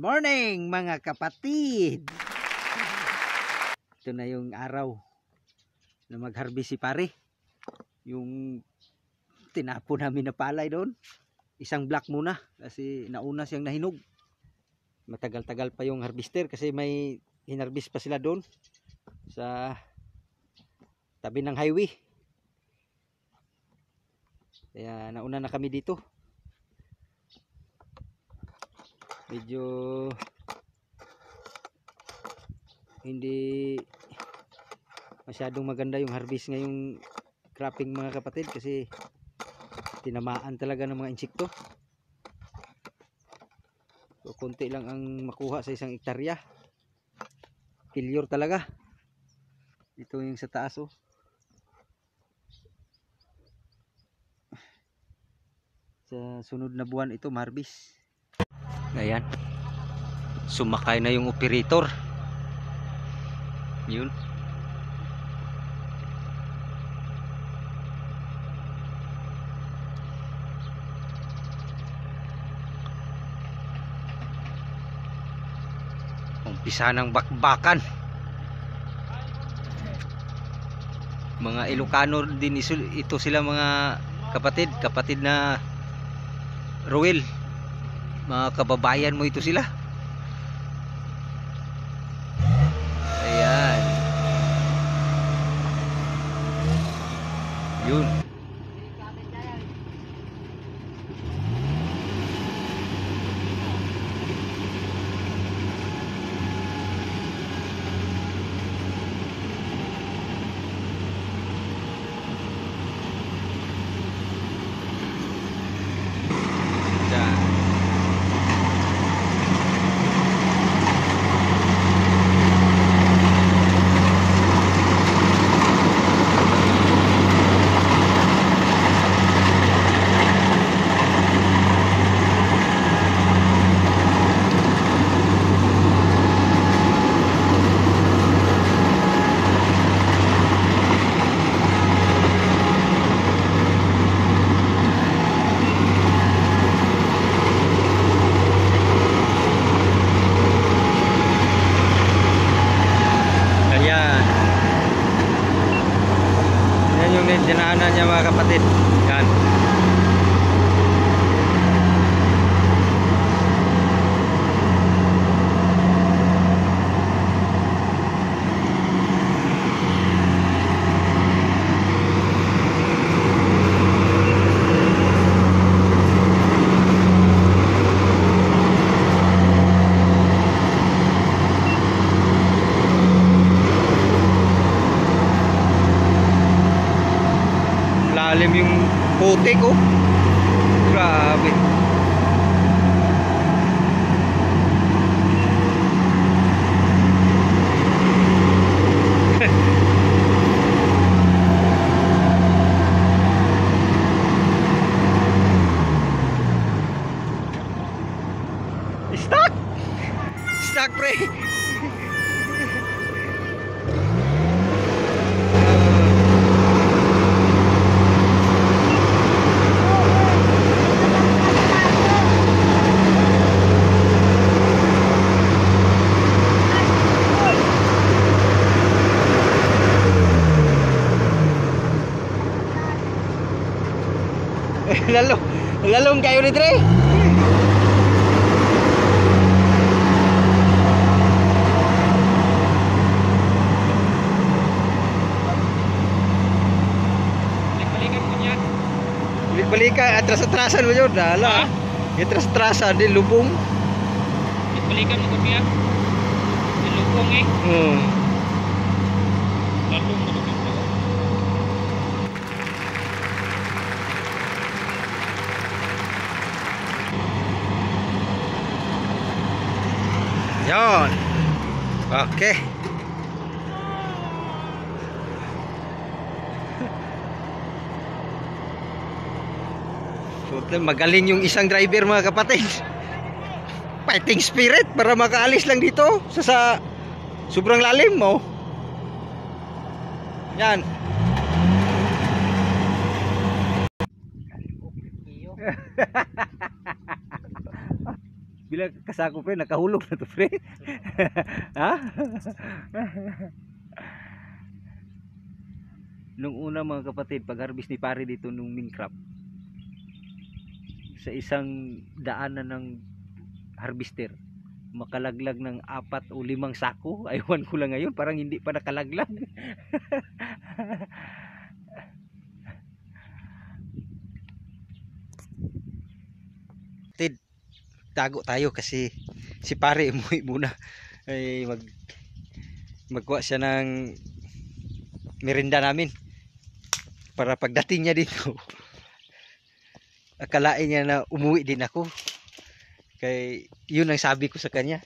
morning mga kapatid! Ito na yung araw na mag-harvest si pare. Yung tinapo namin na palay doon. Isang block muna kasi nauna siyang nahinog. Matagal-tagal pa yung harvester kasi may hinarbis pa sila doon sa tabi ng highway. Kaya nauna na kami dito. Medyo hindi masyadong maganda yung harvest ngayong cropping mga kapatid kasi tinamaan talaga ng mga insekto. So konti lang ang makuha sa isang ektarya. Failure talaga. Ito yung sa taas oh. Sa sunod na buwan ito marbis ayan sumakay na yung operator yun. Umpisa ng bakbakan. Mga Ilocano din ito sila mga kapatid, kapatid na Ruel. Mga kababayan mo ito sila. Ayan. Yun. Yan. Ayan. Yan yung dinaanan niya mga kapatid. Yan. Lalim yung putik oh. Grabe. Balik-balikan, atras-atrasan mo yun. Dala. Atras-atrasan, di lubong. Balikan mo ko niya. Nilukong eh. Hmm. Lalong mo dito. Yon. Okay. Magaling yung isang driver mga kapatid. Fighting spirit para makaalis lang dito sa, sa sobrang lalim mo. Yan. Pila kasako pre, nakahulog na to pre. ha? nung una mga kapatid, pag harvest ni pare dito nung Minecraft, sa isang daanan ng harvester, makalaglag ng apat o limang sako. Aywan ko lang ngayon, parang hindi pa nakalaglag. Tid, tago tayo kasi si pare umuwi muna. Ay mag magkuha siya ng merinda namin para pagdating niya dito akalain niya na umuwi din ako. Kay yun ang sabi ko sa kanya.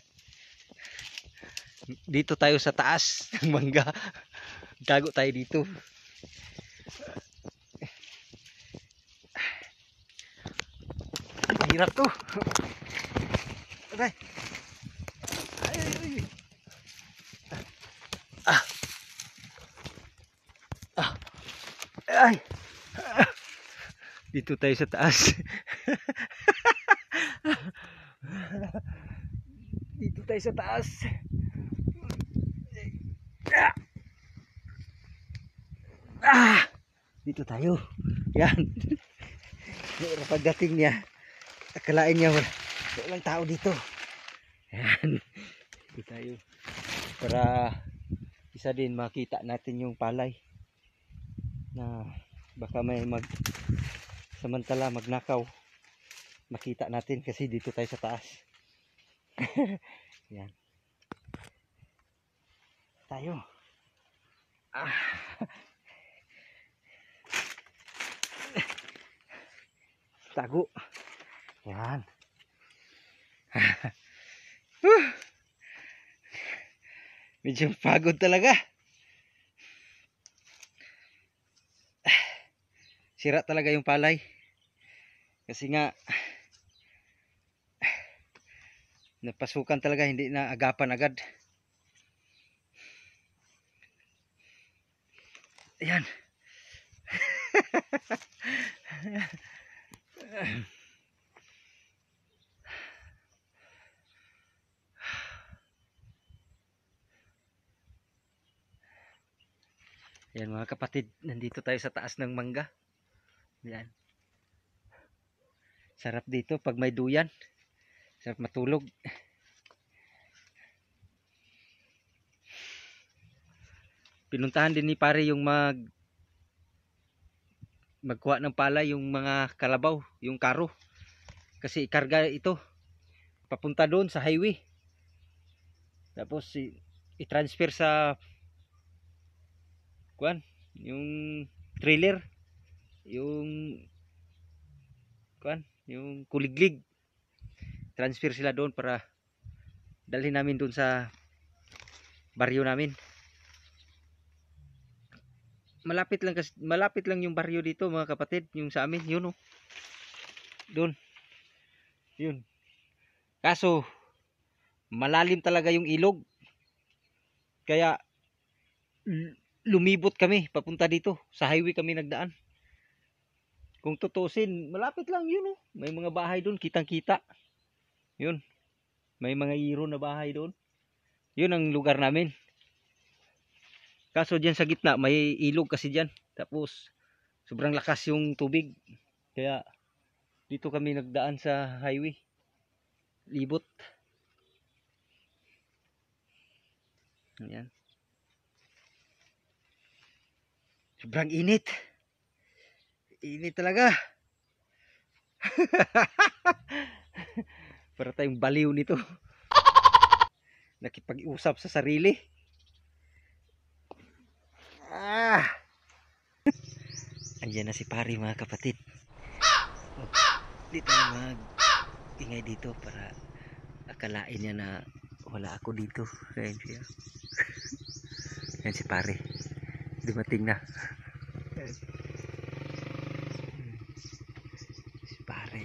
Dito tayo sa taas ng mangga. Tago tayo dito. Hirap to. Aray. Ay ay ay. Ah. Ah. Ay dito tayo sa taas. Dito tayo sa taas. Ah! dito tayo. Yan. Pagdating niya. Akalain niya wala, walang tao dito. Yan. Dito tayo. Para isa din makita natin yung palay na baka may mag samantala magnakaw. Makita natin kasi dito tayo sa taas. Yan. Tayo. Ah. tago. Yan. Huh. medyo pagod talaga. Sira talaga yung palay kasi nga napasukan talaga hindi na agapan agad ayan Yan mga kapatid, nandito tayo sa taas ng mangga. Yan. Sarap dito pag may duyan. Sarap matulog. Pinuntahan din ni pare yung mag magkuha ng pala yung mga kalabaw, yung karo. Kasi ikarga ito papunta doon sa highway. Tapos i-transfer sa kuan, yung trailer, yung kuan, yung kuliglig. Transfer sila doon para dalhin namin doon sa baryo namin. Malapit lang kasi malapit lang yung baryo dito mga kapatid, yung sa amin, yun oh. Doon. Yun. Kaso malalim talaga yung ilog. Kaya lumibot kami papunta dito. Sa highway kami nagdaan. Kung tutusin, malapit lang yun oh. May mga bahay doon, kitang-kita. Yun. May mga iro na bahay doon. Yun ang lugar namin. Kaso diyan sa gitna, may ilog kasi diyan. Tapos sobrang lakas yung tubig. Kaya dito kami nagdaan sa highway. Libot. Ayan. Sobrang init. Init talaga. Para tayong baliw nito. Nakipag-usap sa sarili. Ah! Andiyan na si pare mga kapatid. Dito na mag ingay dito para akalain niya na wala ako dito. Ayan siya. Ayan si pare. Dumating na. Si pare.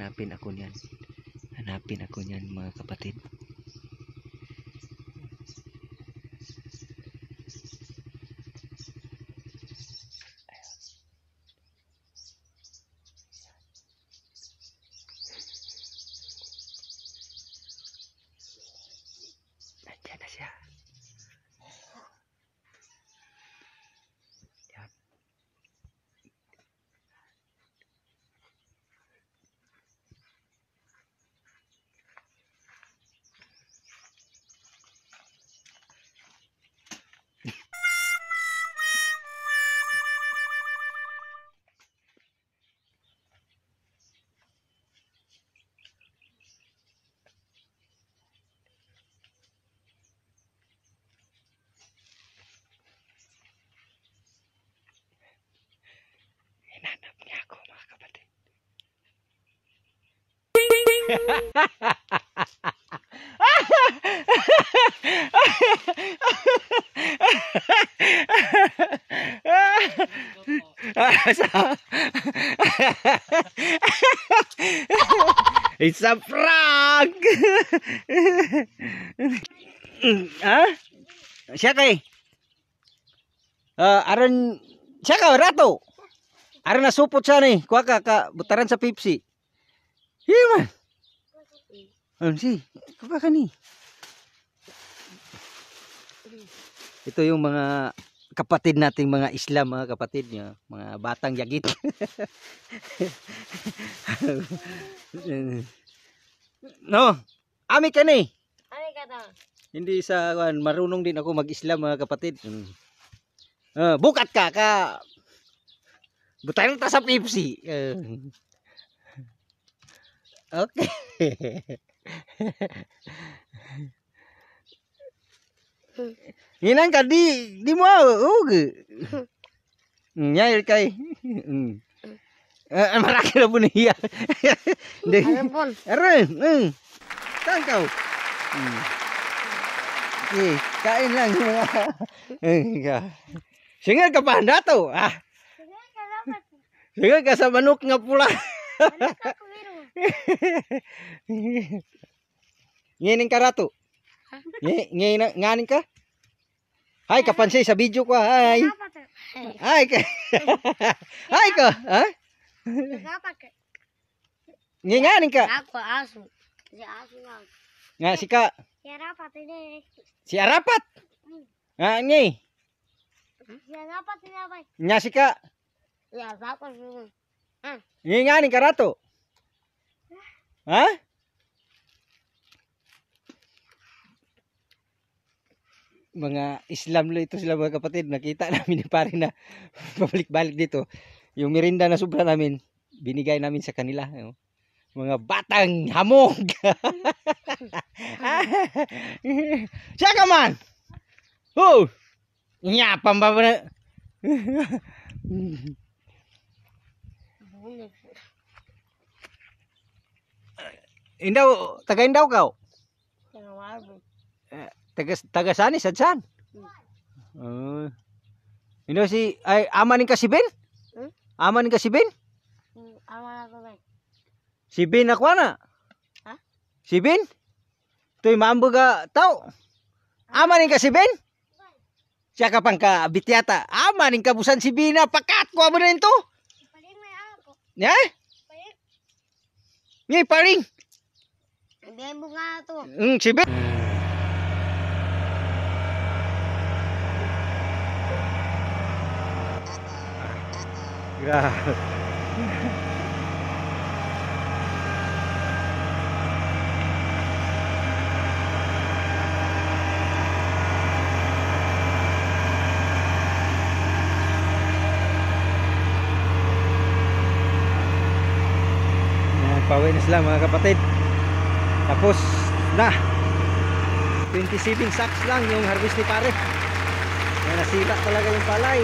Hanapin ako niyan. Hanapin ako niyan mga kapatid. It's a prank! ha? Siya kay? Ah, aron siya ka rato. Aron nasupot siya ni. Kuha ka ka butaran sa Pepsi. Hiyo Ano si? Kuha ka ni. Ito yung mga kapatid nating mga Islam, mga kapatid niya, mga batang yagit. no, ami ka ni. Ano ka to? Hindi sa marunong din ako mag-Islam mga kapatid. Ah, bukat ka ka. Butayan ta sa Pepsi. Ah. okay. Hinang ka di di mo ug. Nyay kay. Mm. Ah, maraki na po niya. Hindi. Ano po? Aray, mm. Saan ka? Mm. Okay, kain lang yung mga... Eh, ka. Singal ka pa, dato. Ah, Salamat. singal ka sa manok nga pula. Ano ka kumiro? Ngayon ka rato. Ngayon nganin ka? Hay, kapansay sa video ko. Hay. Salamat. Hay ka. Hay ka. Ha? Salamat. Ngayon nganin ka. Ako aso. Si aso lang. Nga si ka. Salamat ini. Si Arapat. Nga ngay. Salamat ini. Nga si ka. Salamat ini. Ngayon nganin ka rato. Ha? mga Islam lo ito sila mga kapatid. Nakita namin ni pare na pabalik-balik dito. Yung merinda na sobra namin, binigay namin sa kanila. ano. Mga batang hamog. Siya ka man! Oh! Nyapang ba ba? Indaw, taga Indaw ka? Salamat. Taga, taga saan eh? Sadsan? Uh, Ino si, ay, ama ni ka si Ben? Hmm? Ama ni ka si Ben? Ama na ko ba? Si Ben ako na. Ha? Si Ben? Ito'y maambog ka tao. Ama ni ka si Ben? Siya ka pang ka bityata. Ama ni ka busan si Bina. Pakat ko mo na ito. Paling may ako. Ya? Paling. Ngay paring. Mo nga to. Mm, si Ben. Grabe. Pauwi na sila mga kapatid. Tapos na. 27 sacks lang yung harvest ni pare. Kaya nasira talaga yung palay.